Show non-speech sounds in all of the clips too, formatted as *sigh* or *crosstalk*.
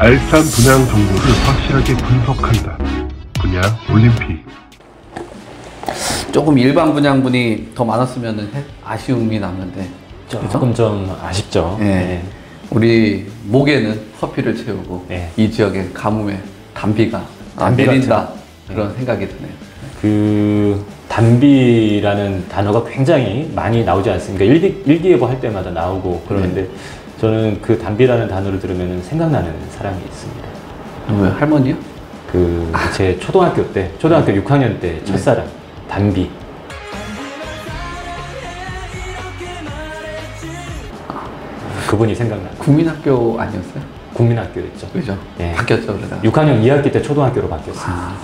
알찬 분양 정보를 확실하게 분석한다. 분야 올림픽. 조금 일반 분양분이 더 많았으면 아쉬움이 남는데 조금 좀 아쉽죠. 예. 네. 우리 목에는 커피를 채우고 네. 이 지역의 가뭄에 담비가 담비가 내린다 그런 생각이 드네요. 그 단비라는 단어가 굉장히 많이 나오지 않습니까? 일기, 일기예보 할 때마다 나오고 그러는데 저는 그 단비라는 단어를 들으면 생각나는 사람이 있습니다. 누구요? 할머니요? 그 제 초등학교 때, 초등학교 6학년 때 첫사랑 단비. 그분이 생각나. 국민학교 아니었어요? 국민학교였죠. 그죠? 예. 바뀌었죠 그러다. 6학년 2학기 때 초등학교로 바뀌었어요. 아,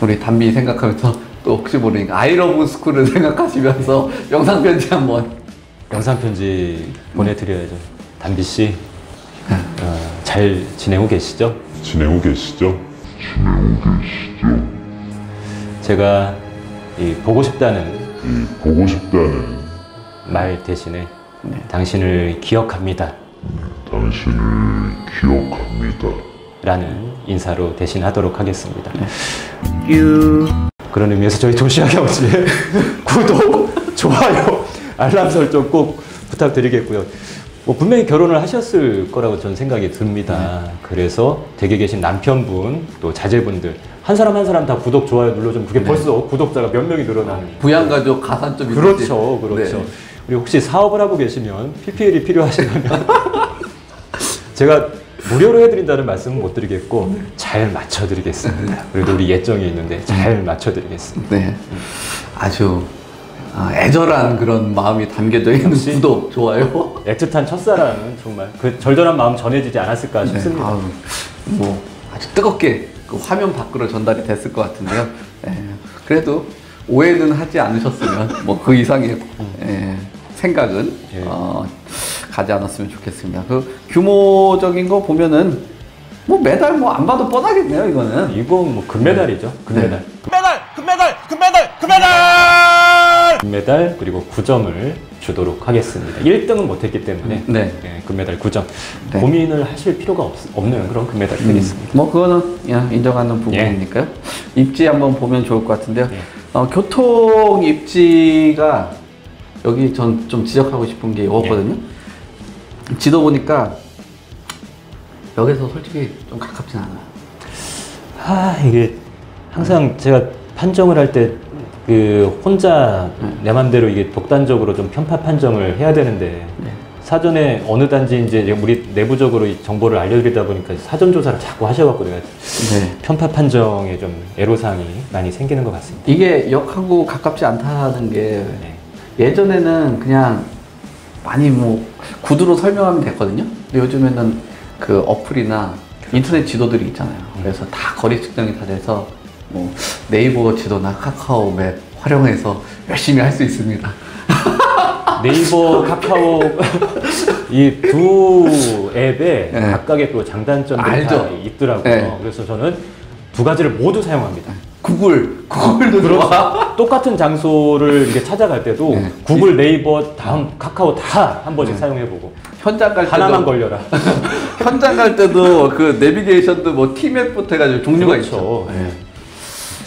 우리 담비 생각하면서 또 혹시 모르니까 아이러브 스쿨을 생각하시면서 영상 편지 한번 영상 편지 보내드려야죠. 단비 씨, 어, 잘 지내고 계시죠? 지내고 계시죠? 제가 이 보고 싶다는 이 보고 싶다는 말 대신에 당신을 기억합니다. 당신을 기억합니다. 라는 인사로 대신하도록 하겠습니다. 그런 의미에서 저희 도시락의 어지의 *laughs* 구독, 좋아요, 알람 설정 꼭 부탁드리겠고요. 뭐 분명히 결혼을 하셨을 거라고 저는 생각이 듭니다. 그래서 댁에 계신 남편분, 또 자제분들 한 사람 한 사람 다 구독, 좋아요 눌러주면 그게 벌써 구독자가 몇 명이 늘어나는 부양가족 가산점이 그렇죠, 그렇죠. 네. 우리 혹시 사업을 하고 계시면 PPL이 필요하시다면 *laughs* 제가 무료로 해드린다는 말씀은 못 드리겠고 잘 맞춰드리겠습니다. 그래도 우리 예정이 있는데 잘 맞춰드리겠습니다. 네. 아주 아, 애절한 그런 마음이 담겨져 있는 구독, 좋아요. 애틋한 첫사랑은 정말 그 절절한 마음 전해지지 않았을까 네. 싶습니다. 아유, 뭐 아주 뜨겁게 그 화면 밖으로 전달이 됐을 것 같은데요. 예, 그래도 오해는 하지 않으셨으면 뭐 그 이상의 예, 생각은 예. 어, 가지 않았으면 좋겠습니다. 그 규모적인 거 보면은 뭐 메달 뭐 안 봐도 뻔하겠네요, 이거는. 이건 뭐 금메달이죠. 금메달. 금메달, 금메달, 금메달, 금메달! 금메달 그리고 9점을 주도록 하겠습니다. 1등은 못했기 때문에 네. 예, 금메달 9점. 네. 고민을 하실 필요가 없, 없는 그런 금메달 되겠습니다. 뭐 그거는 야, 인정하는 부분이니까요. 입지 한번 보면 좋을 것 같은데요. 예. 어, 교통 입지가 여기 전 좀 지적하고 싶은 게 이거거든요. 지도 보니까 여기서 솔직히 좀 가깝진 않아요. 아 이게 항상 제가 판정을 할때 그 혼자 내 맘대로 이게 독단적으로 좀 편파 판정을 해야 되는데 사전에 어느 단지인지 이제 우리 내부적으로 이 정보를 알려드리다 보니까 사전 조사를 자꾸 하셔갖고 내가 네. 편파 판정에 좀 애로사항이 많이 생기는 것 같습니다. 이게 역하고 가깝지 않다는 게 네. 예전에는 그냥 많이 뭐 구두로 설명하면 됐거든요. 근데 요즘에는 그 어플이나 인터넷 지도들이 있잖아요. 그래서 다 거리 측정이 다 돼서 뭐 네이버 지도나 카카오 맵 활용해서 열심히 할 수 있습니다. *laughs* 네이버, 카카오 이 두 앱에 네. 각각의 또 장단점들이 알죠. 다 있더라고요. 네. 그래서 저는 두 가지를 모두 사용합니다. 구글, 구글도 좋아. 똑같은 장소를 이렇게 찾아갈 때도 네. 구글, 네이버, 다음 카카오 다 한 번씩 사용해보고 현장 갈 때도 하나만 걸려라. *laughs* 현장 갈 때도 그 내비게이션도 뭐 티맵부터 해가지고 종류가 있죠. 그렇죠. 네.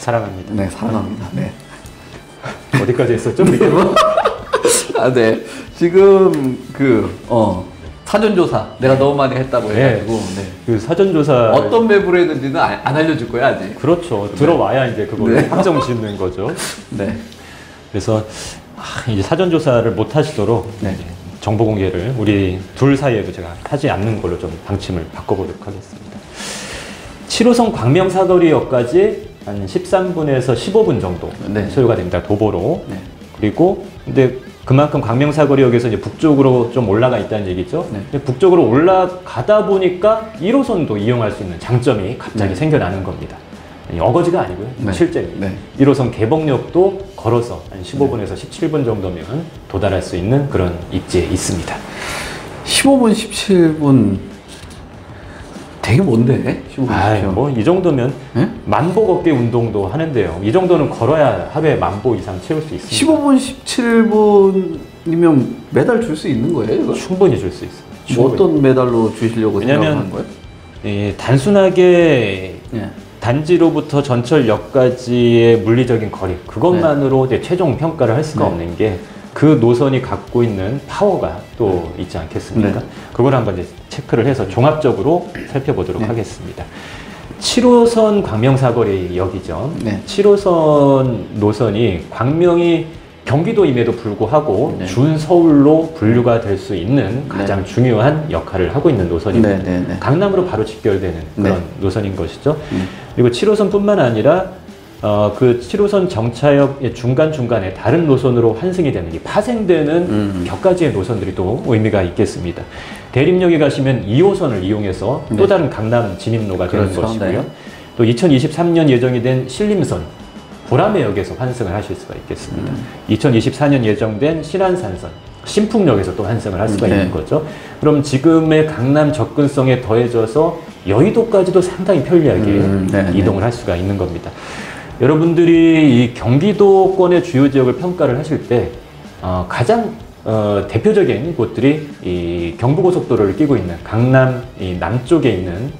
사랑합니다. 네, 사랑합니다. 네. 어디까지 했었죠? 우리? *laughs* 아, 네. 지금 그, 어, 사전조사 내가 너무 많이 했다고 네. 해가지고, 네. 그 사전조사 어떤 맵으로 했는지는 아- 안 알려줄 거야, 아직. 그렇죠. 들어와야 이제 그걸 네. 확정 짓는 거죠. *laughs* 네. 그래서 아, 이제 사전조사를 못 하시도록 네. 정보 공개를 우리 둘 사이에도 제가 하지 않는 걸로 좀 방침을 바꿔보도록 하겠습니다. 7호선 광명사거리역까지 한 13분에서 15분 정도 네. 소요가 됩니다. 도보로. 네. 그리고 근데 그만큼 광명사거리역에서 이제 북쪽으로 좀 올라가 있다는 얘기죠. 네. 근데 북쪽으로 올라가다 보니까 1호선도 이용할 수 있는 장점이 갑자기 네. 생겨나는 겁니다. 아니, 어거지가 아니고요. 네. 실제입니다. 네. 1호선 개봉역도 걸어서 한 15분에서 17분 정도면 도달할 수 있는 그런 입지에 있습니다. 15분, 17분. 되게 먼데? 15분, 아, 17분. 뭐이 정도면 네? 만보 걷기 운동도 하는데요. 이 정도는 걸어야 하루에 만보 이상 채울 수 있습니다. 15분, 17분이면 메달 줄 수 있는 거예요, 이거? 충분히 줄 수 있습니다. 뭐 충분히. 어떤 메달로 주시려고 생각하는 거예요? 이 단순하게 예. 단지로부터 전철역까지의 물리적인 거리 그것만으로 이제 최종 평가를 할 수가 네. 없는 게 그 노선이 갖고 있는 파워가 또 있지 않겠습니까? 네. 그걸 한번 이제 체크를 해서 종합적으로 살펴보도록 네. 하겠습니다. 7호선 광명사거리 역이죠. 네. 7호선 노선이 광명이 경기도임에도 불구하고 네. 준서울로 분류가 될 수 있는 가장 네. 중요한 역할을 하고 있는 노선입니다. 네, 네, 네. 강남으로 바로 직결되는 그런 네. 노선인 것이죠. 음. 그리고 7호선뿐만 아니라 어, 그 7호선 정차역의 중간중간에 다른 노선으로 환승이 되는 이 파생되는 음. 격가지의 노선들이 또 의미가 있겠습니다. 대림역에 가시면 2호선을 이용해서 또 네. 다른 강남 진입로가 되는 그렇죠. 것이고요. 네. 또 2023년 예정이 된 신림선 보라매역에서 환승을 하실 수가 있겠습니다. 음. 2024년 예정된 신안산선 신풍역에서 또 환승을 할 수가 네. 있는 거죠. 그럼 지금의 강남 접근성에 더해져서 여의도까지도 상당히 편리하게 음, 네, 네. 이동을 할 수가 있는 겁니다. 여러분들이 이 경기도권의 주요 지역을 평가를 하실 때 어, 가장 어, 대표적인 곳들이 이 경부고속도로를 끼고 있는 강남 이 남쪽에 있는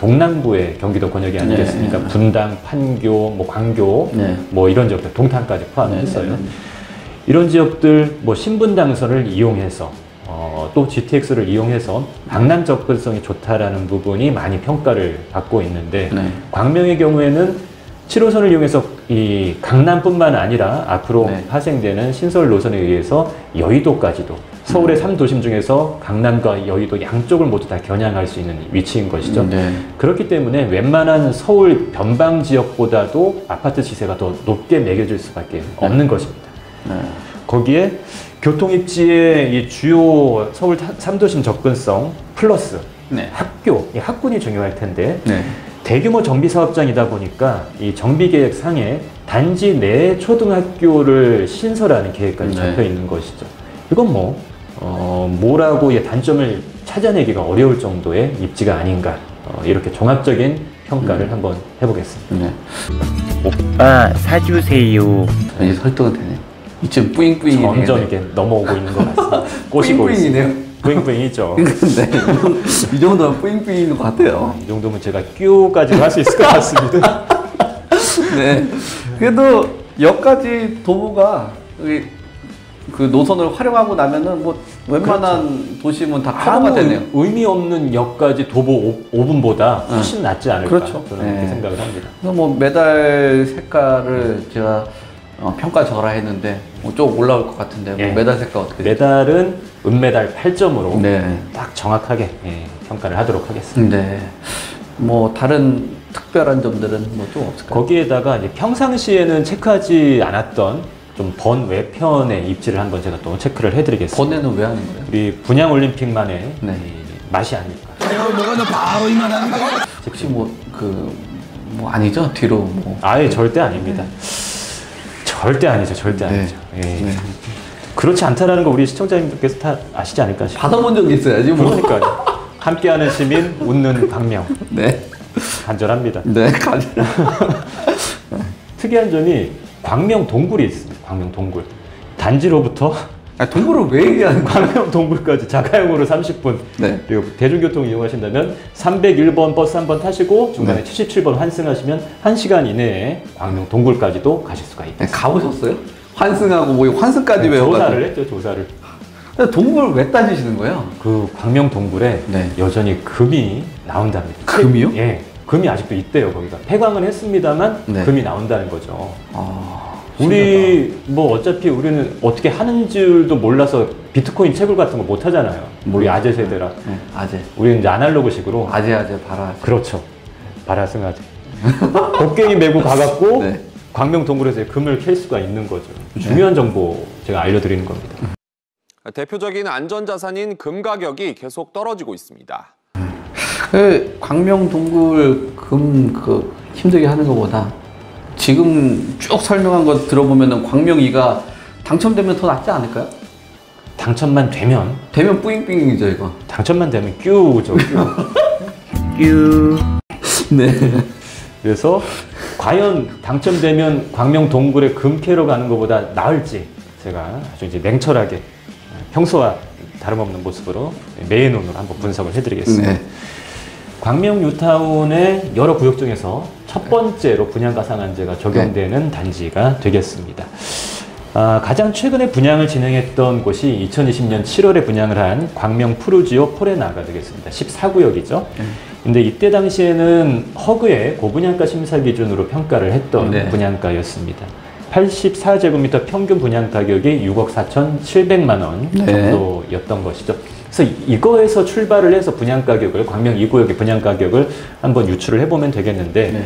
동남부의 경기도 권역이 아니겠습니까? 네. 분당, 판교, 뭐 광교, 네. 뭐 이런 지역들, 동탄까지 포함했어요. 네, 네, 네. 이런 지역들 뭐 신분 당선을 이용해서 어, 또 GTX를 이용해서 강남 접근성이 좋다라는 부분이 많이 평가를 받고 있는데 네. 광명의 경우에는 7호선을 이용해서 이 강남뿐만 아니라 앞으로 네. 파생되는 신설 노선에 의해서 여의도까지도 서울의 3도심 중에서 강남과 여의도 양쪽을 모두 다 겨냥할 수 있는 위치인 것이죠. 네. 그렇기 때문에 웬만한 서울 변방 지역보다도 아파트 시세가 더 높게 매겨질 수밖에 없는 것입니다. 네. 거기에 교통입지의 이 주요 서울 3도심 접근성 플러스 네. 학교, 이 학군이 중요할 텐데 네. 대규모 정비 사업장이다 보니까 이 정비 계획 상에 단지 내 초등학교를 신설하는 계획까지 네. 잡혀 있는 것이죠. 이건 뭐 어, 뭐라고 이 단점을 찾아내기가 어려울 정도의 입지가 아닌가 어, 이렇게 종합적인 평가를 음. 한번 해보겠습니다. 네. 오빠 사주세요. 이제 설득은 되네. 이쯤 뿌잉뿌잉이 점점. 이렇게 넘어오고 있는 것 같습니다. *laughs* 꼬시고 뿌잉뿌잉이네요. 있습니다. 뿌잉뿌잉이죠. *laughs* 근데 이 정도면 뿌잉뿌잉인 것 같아요. 이 정도면 제가 끼우까지도 할수 있을 것 같습니다. *laughs* 네. 그래도 여기까지 도보가 여기 그 노선을 활용하고 나면은 뭐 웬만한 도심은 다 커버가 되네요. 의미 없는 역까지 도보 5, 분보다 훨씬 낫지 않을까 그렇죠. 저는 네. 그렇게 생각을 합니다. 그래서 뭐 메달 색깔을 제가 어, 평가 절하했는데 뭐좀 올라올 것 같은데 뭐 예. 메달 색깔 어떻게 되죠? 메달은 은메달 8점으로 네. 딱 정확하게 예, 평가를 하도록 하겠습니다. 네. 뭐 다른 특별한 점들은 뭐좀 없을까요? 거기에다가 이제 평상시에는 체크하지 않았던 좀 번 외편의 입지를 한번 제가 또 체크를 해드리겠습니다. 번에는 왜 하는 거예요? 우리 분양 올림픽만의 네. 이 맛이 아닐까. 혹시 뭐그 뭐 아니죠? 뒤로 뭐 아예 절대 아닙니다. 절대 아니죠, 절대 네. 아니죠. 예. 네. 그렇지 않다라는 거 우리 시청자님들께서 다 아시지 않을까 싶어요. 받아본 적이 있어야지 뭐. 그러니까요. *laughs* 함께하는 시민 웃는 광명 네. 간절합니다. 네. *laughs* 특이한 점이 광명 동굴이 있습니다. 광명 동굴 단지로부터 아, 동굴을 왜 얘기하는 거야? 광명 동굴까지 자가용으로 30분 네. 그리고 대중교통 이용하신다면 301번 버스 한 번 타시고 중간에 네. 77번 환승하시면 1시간 이내에 광명 동굴까지도 가실 수가 있다. 네, 가보셨어요? 환승하고 뭐 환승까지 외워가지고. 조사를 했죠, 조사를. 동굴을 왜 따지시는 거예요? 그 광명 동굴에 네. 여전히 금이 나온답니다. 금이요? 예. 금이 아직도 있대요, 거기가. 폐광은 했습니다만 네. 금이 나온다는 거죠. 아, 우리 뭐 어차피 우리는 어떻게 하는 줄도 몰라서 비트코인 채굴 같은 거 못 하잖아요. 우리. 아재 세대라. 네, 아재. 우리는 이제 아날로그식으로 아재, 아재, 바라. 그렇죠. 바라승 아재. *laughs* 곡괭이 메고 가갖고 네. 광명 동굴에서 금을 캘 수가 있는 거죠. 중요한 정보 제가 알려드리는 겁니다. 대표적인 안전자산인 금 가격이 계속 떨어지고 있습니다. 그 광명 동굴 금 그 힘들게 하는 것보다 지금 쭉 설명한 거 들어보면은 광명이가 당첨되면 더 낫지 않을까요? 당첨만 되면 되면 뿌잉뿌잉이죠 이거. 당첨만 되면. 끼우. *laughs* 뀨. 네. 그래서 과연 당첨되면 광명 동굴에 금 캐러 가는 것보다 나을지 제가 아주 이제 냉철하게 평소와 다름없는 모습으로 매의 눈으로 한번 분석을 해드리겠습니다. 네. 광명 뉴타운의 여러 구역 중에서 첫 번째로 분양가 상한제가 적용되는 단지가 되겠습니다. 아, 가장 최근에 분양을 진행했던 곳이 2020년 7월에 분양을 한 광명 푸르지오 포레나가 되겠습니다. 14구역이죠. 근데 이때 당시에는 허그의 고분양가 심사 기준으로 평가를 했던 네. 분양가였습니다. 84제곱미터 평균 분양 가격이 6억 4,700만 원 네. 정도였던 것이죠. 그래서 이거에서 출발을 해서 분양 가격을 광명 2구역의 분양 가격을 한번 유출을 해보면 되겠는데 네.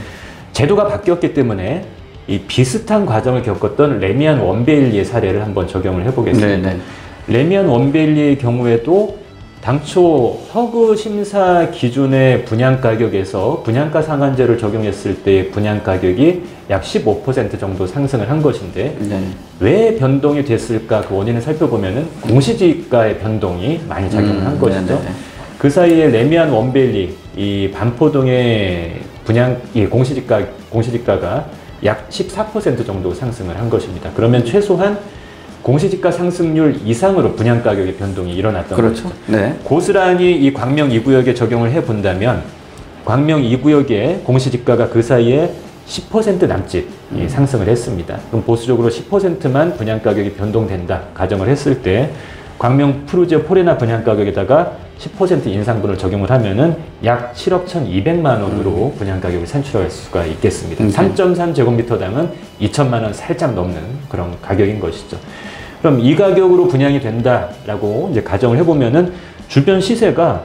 제도가 바뀌었기 때문에 이 비슷한 과정을 겪었던 레미안 원베일리의 사례를 한번 적용을 해보겠습니다. 네, 네. 레미안 원베일리의 경우에도 당초 허그 심사 기준의 분양 가격에서 분양가 상한제를 적용했을 때의 분양 가격이 약 15% 정도 상승을 한 것인데 네. 왜 변동이 됐을까 그 원인을 살펴보면은 공시지가의 변동이 많이 작용을 한 음, 것이죠. 네네네. 그 사이에 레미안 원베일리 이 반포동의 분양 이 공시지가 공시지가가 약 14% 정도 상승을 한 것입니다. 그러면 최소한 공시지가 상승률 이상으로 분양 가격의 변동이 일어났던 그렇죠. 것이죠. 네. 고스란히 이 광명 2구역에 적용을 해 본다면 광명 2구역의 공시지가가 그 사이에 10% 남짓 이 음. 상승을 했습니다. 그럼 보수적으로 10%만 분양 가격이 변동된다 가정을 했을 때 광명 푸르지오 포레나 분양 가격에다가 10% 인상분을 적용을 하면은 약 7억 1,200만 원으로 분양 가격을 산출할 수가 있겠습니다. 음. 3.3제곱미터당은 2천만 원 살짝 넘는 그런 가격인 것이죠. 그럼 이 가격으로 분양이 된다라고 이제 가정을 해보면은 주변 시세가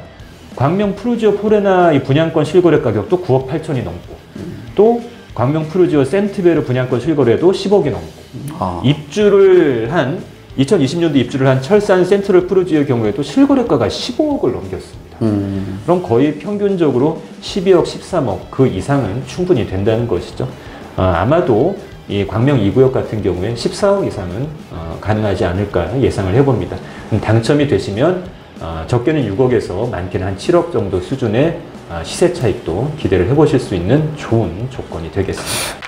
광명 푸르지오 포레나 이 분양권 실거래 가격도 9억 8천이 넘고 또 광명 푸르지오 센트베르 분양권 실거래도 10억이 넘고 아, 입주를 한 2020년도 입주를 한 철산 센트럴 푸르지오의 경우에도 실거래가가 15억을 넘겼습니다. 음, 그럼 거의 평균적으로 12억, 13억 그 이상은 충분히 된다는 것이죠. 어, 아마도 이 광명 2구역 같은 경우엔 14억 이상은 어, 가능하지 않을까 예상을 해봅니다. 음, 당첨이 되시면 어, 적게는 6억에서 많게는 한 7억 정도 수준의 어, 시세 차익도 기대를 해보실 수 있는 좋은 조건이 되겠습니다.